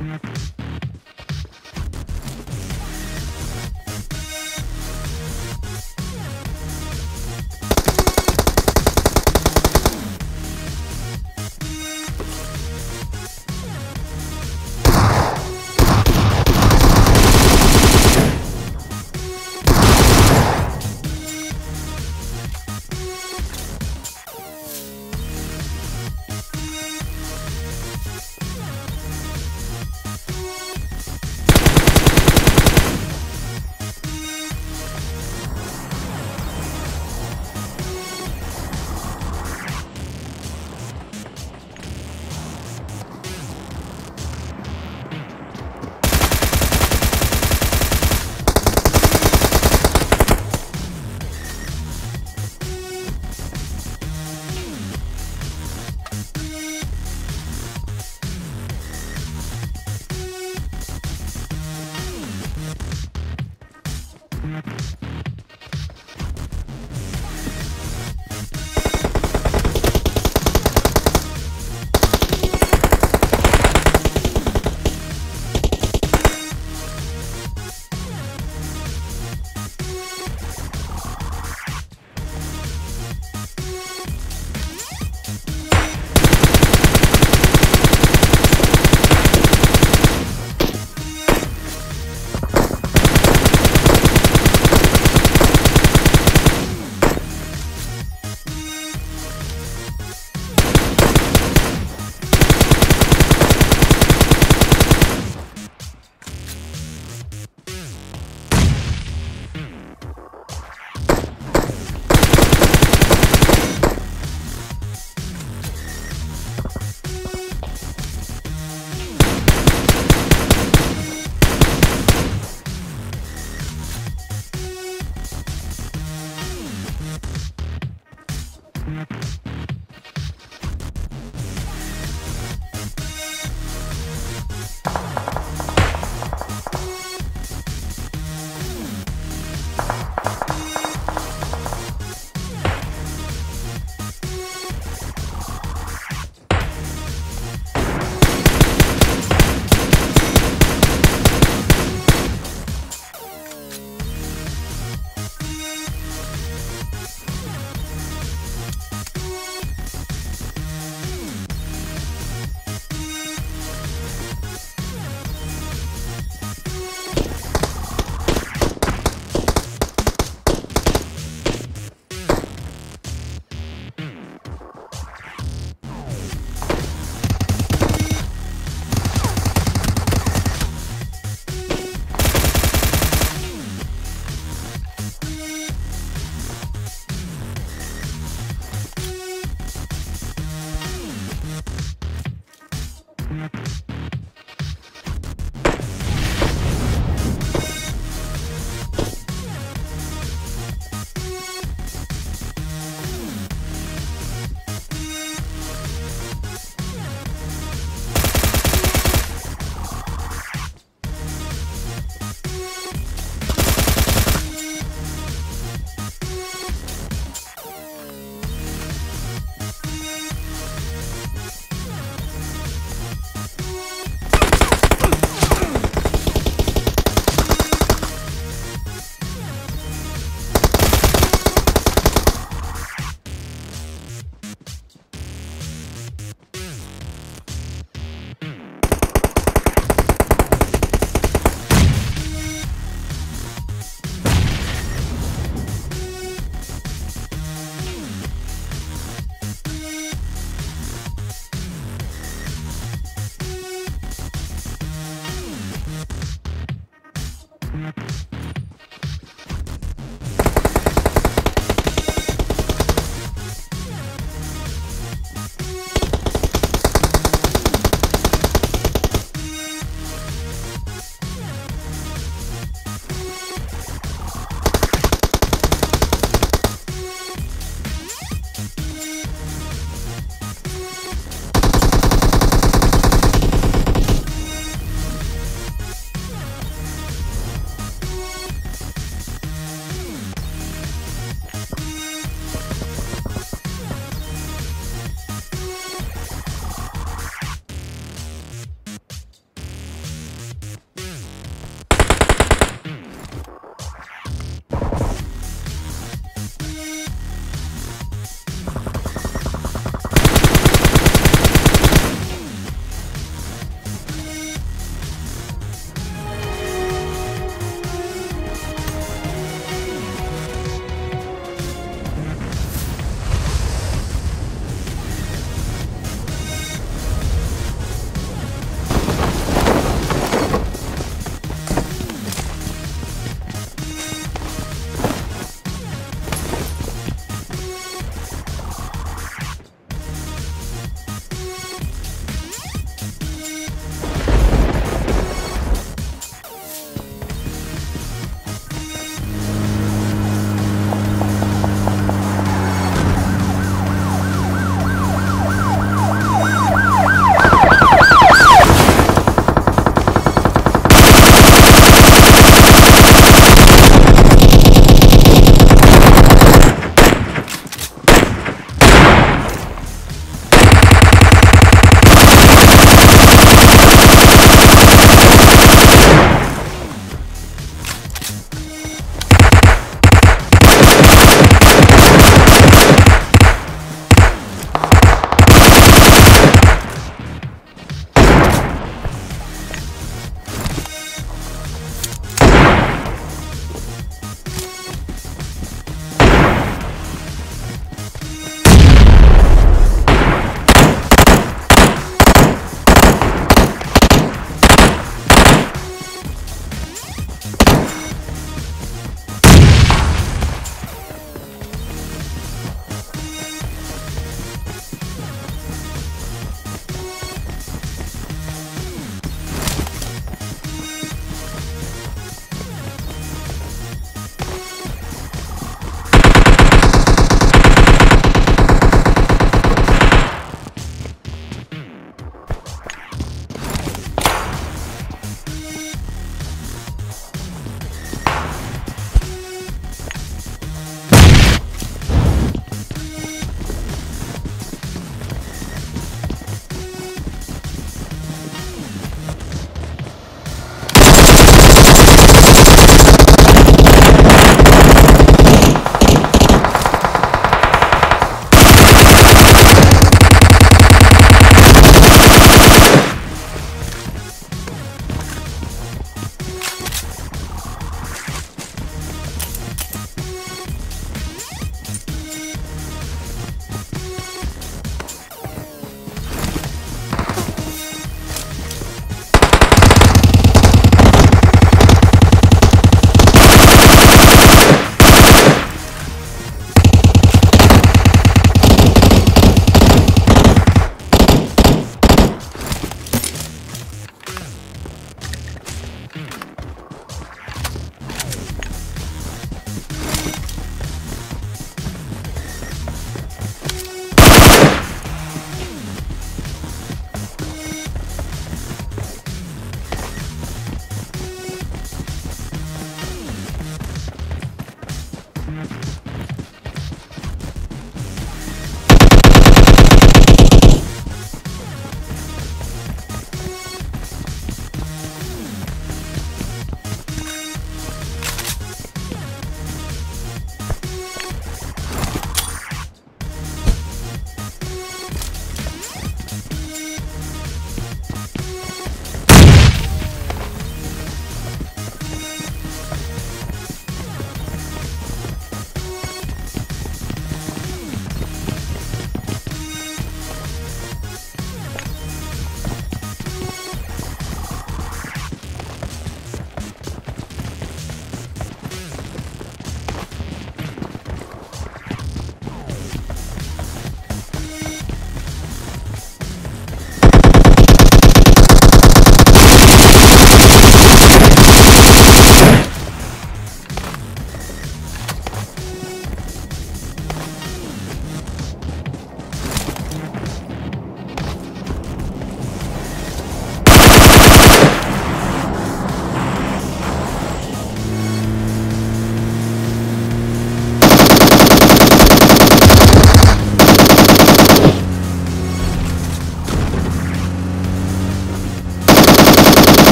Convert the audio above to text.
Mm-hmm.